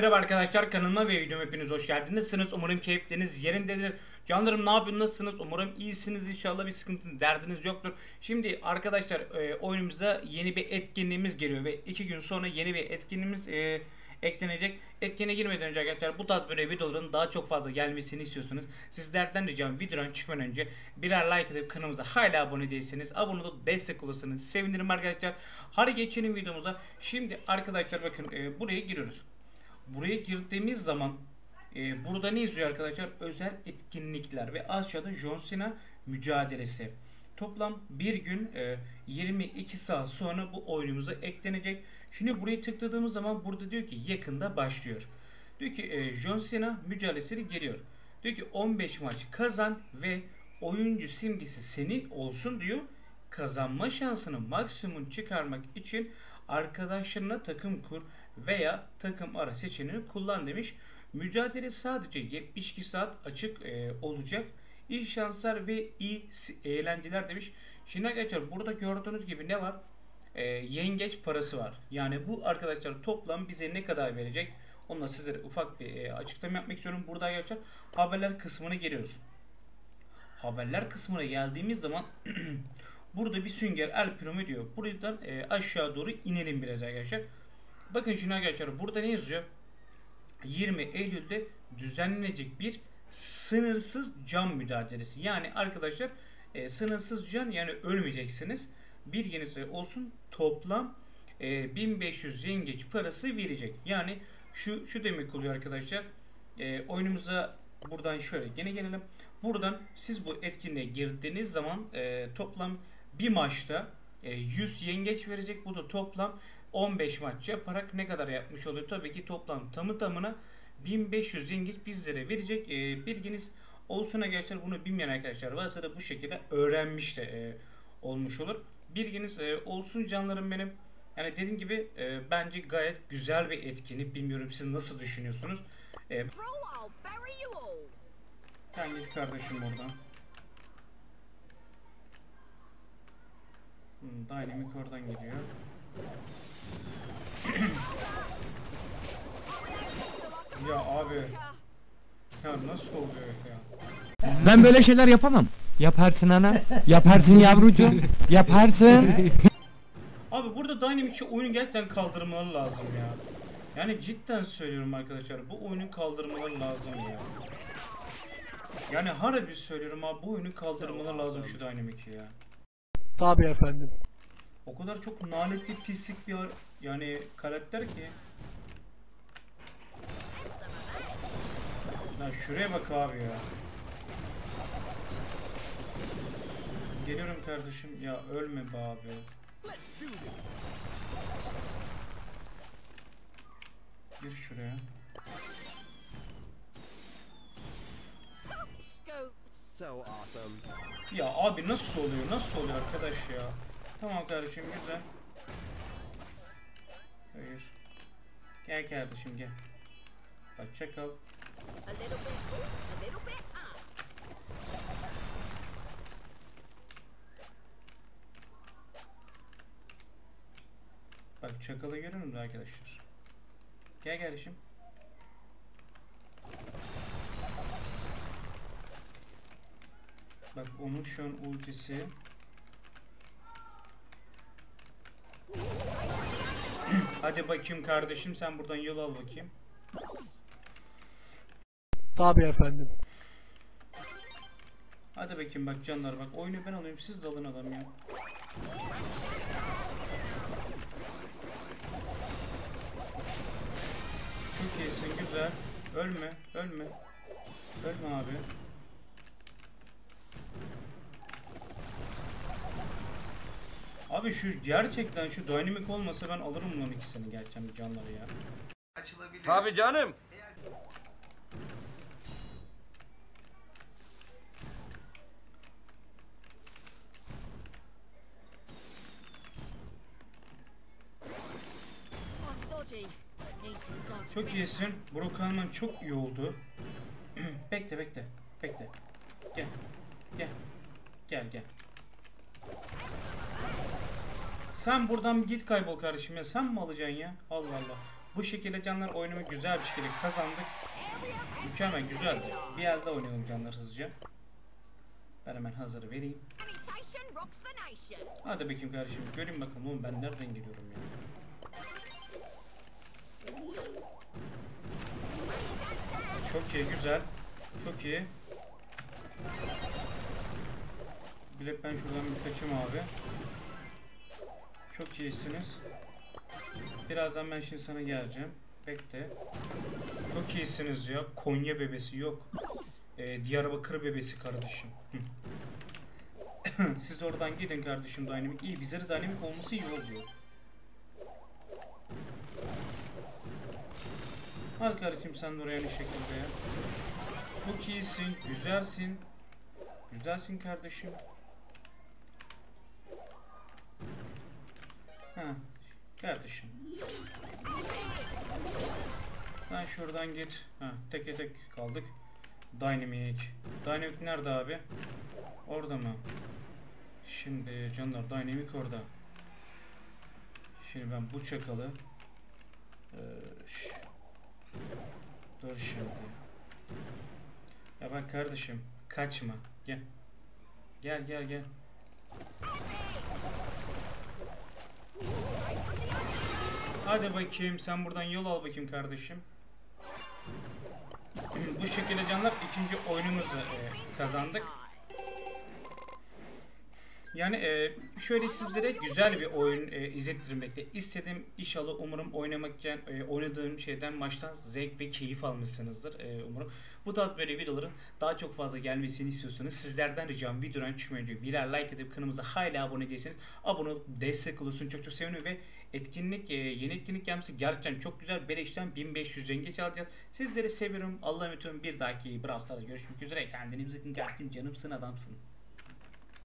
merhaba arkadaşlar kanalıma ve videoma hepiniz hoş geldinizsiniz. Umarım keyifleriniz yerindedir. Canlarım ne yapıyorsunuz nasılsınız? Umarım iyisiniz inşallah bir sıkıntınız derdiniz yoktur. Şimdi arkadaşlar e, oyunumuza yeni bir etkinliğimiz geliyor ve iki gün sonra yeni bir etkinliğimiz e, eklenecek. Etkinliğe girmeden önce arkadaşlar bu tarz böyle videoların daha çok fazla gelmesini istiyorsunuz. Sizlerden ricam videodan çıkmadan önce birer like edip kanalımıza hala abone değilseniz abone olup destek olursanız sevinirim arkadaşlar. Hadi geçelim videomuza. Şimdi arkadaşlar bakın e, buraya giriyoruz. Buraya girdiğimiz zaman e, burada ne yazıyor arkadaşlar? Özel etkinlikler ve aşağıda John Cena mücadelesi. Toplam bir gün e, 22 saat sonra bu oyunumuza eklenecek. Şimdi buraya tıkladığımız zaman burada diyor ki yakında başlıyor. Diyor ki e, John Cena mücadelesi geliyor. Diyor ki 15 maç kazan ve oyuncu simgesi senin olsun diyor. Kazanma şansını maksimum çıkarmak için arkadaşlarına takım kur veya takım ara seçeneğini kullan demiş. Mücadele sadece 72 saat açık e, olacak. İyi şanslar ve iyi eğlenceler demiş. Şimdi arkadaşlar burada gördüğünüz gibi ne var? E, yengeç parası var. Yani bu arkadaşlar toplam bize ne kadar verecek? Onunla sizlere ufak bir e, açıklama yapmak istiyorum. Burada arkadaşlar haberler kısmına geliyoruz. Haberler kısmına geldiğimiz zaman burada bir sünger el primo diyor. Buradan e, aşağı doğru inelim biraz arkadaşlar. Bakın şimdi arkadaşlar burada ne yazıyor? 20 Eylül'de düzenlenecek bir sınırsız can mücadelesi. Yani arkadaşlar e, sınırsız can yani ölmeyeceksiniz. Bir yenisi olsun toplam e, 1500 yengeç parası verecek. Yani şu şu demek oluyor arkadaşlar. E, oyunumuza buradan şöyle gene gelelim. Buradan siz bu etkinliğe girdiğiniz zaman e, toplam bir maçta e, 100 yengeç verecek. Bu da toplam 15 maç yaparak ne kadar yapmış oluyor? Tabii ki toplam tamı tamına 1500 yengeç bizlere verecek. E, bilginiz olsun arkadaşlar bunu bilmeyen arkadaşlar varsa da bu şekilde öğrenmiş de e, olmuş olur. Bilginiz e, olsun canlarım benim. Yani dediğim gibi e, bence gayet güzel bir etkinlik. Bilmiyorum siz nasıl düşünüyorsunuz. E, sen git kardeşim oradan. Hmm, Dynamic oradan gidiyor. ya abi. Ya nasıl oluyor ya? Ben böyle şeyler yapamam. Yaparsın ana. Yaparsın yavrucuğum. Yaparsın. Abi burada Dynamic'i oyunu gerçekten kaldırmaları lazım ya. Yani cidden söylüyorum arkadaşlar bu oyunu kaldırmaları lazım ya. Yani harbi söylüyorum abi bu oyunu kaldırmaları lazım şu Dynamic'i ya. Tabii efendim. O kadar çok lanetli pislik bir yani karakter ki. Lan şuraya bak abi ya. Geliyorum kardeşim ya ölme be abi. Gir şuraya. So awesome. Ya abi nasıl oluyor? Nasıl oluyor arkadaş ya? Tamam kardeşim güzel. Hayır. Gel kardeşim gel. Bak çakal. A little bit ooh, a little bit ah. Bak çakalı görüyor musunuz arkadaşlar? Gel kardeşim. Bak onun şu an ultisi. Hadi bakayım kardeşim sen buradan yol al bakayım. Tabii efendim. Hadi bakayım bak canlar bak oyunu ben alayım siz de alın adam ya. Çok iyisin güzel. Ölme ölme. Ölme abi. Abi şu gerçekten şu dynamic olmasa ben alırım bunun ikisini gerçekten bu canları ya. Tabii canım. Çok iyisin. Brock Hanman çok iyi oldu. bekle bekle. Bekle. Gel. Gel. Gel gel. Sen buradan git kaybol kardeşim ya. Sen mi alacaksın ya? Allah Allah. Bu şekilde canlar oyunumu güzel bir şekilde kazandık. Mükemmel güzel. Bir elde oynayalım canlar hızlıca. Ben hemen hazır vereyim. Hadi bakayım kardeşim görün bakalım oğlum ben nereden geliyorum ya. Çok iyi güzel. Çok iyi. Bilek ben şuradan bir kaçayım abi. Çok iyisiniz. Birazdan ben şimdi sana geleceğim. Bekle. Çok iyisiniz ya. Konya bebesi yok. Ee, Diyarbakır bebesi kardeşim. Siz oradan gidin kardeşim dynamic. İyi bizlere dynamic olması iyi oluyor. Hadi kardeşim sen de oraya aynı şekilde ya. Çok iyisin, güzelsin. Güzelsin kardeşim. Kardeşim. Ben şuradan git. Ha, teke tek kaldık. Dynamic. Dynamic nerede abi? Orada mı? Şimdi canlar Dynamic orada. Şimdi ben bu çakalı Ee, Dur şimdi. Ya bak kardeşim kaçma. Gel. Gel gel gel. Hadi bakayım sen buradan yol al bakayım kardeşim. Bu şekilde canlar ikinci oyunumuzu e, kazandık. Yani e, şöyle sizlere güzel bir oyun e, izlettirmekte istedim. İnşallah umarım oynamakken e, oynadığım şeyden maçtan zevk ve keyif almışsınızdır e, umarım. Bu tarz böyle videoların daha çok fazla gelmesini istiyorsanız sizlerden ricam videodan çıkmadan önce birer like edip kanalımıza hala abone değilseniz abone destek olursun çok çok sevinirim ve etkinlik e, yeni etkinlik gelmesi gerçekten çok güzel. Beleşten 1500 yengeç alacağız. Sizleri seviyorum. Allah'a emanet olun. Bir dahaki Brawl görüşmek üzere. Kendinize bakın. Kardeşim canımsın adamsın.